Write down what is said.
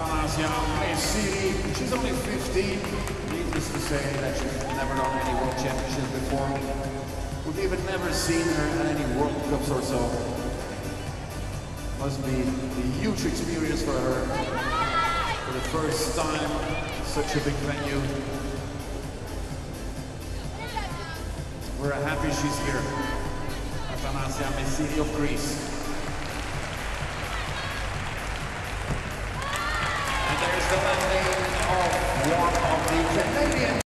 Athanasia Mesiri. She's only 15. Needless to say that she's never done any World Championships before. We've even never seen her at any World Cups or so. Must be a huge experience for her. For the first time, such a big venue. We're happy she's here. Athanasia Mesiri of Greece. And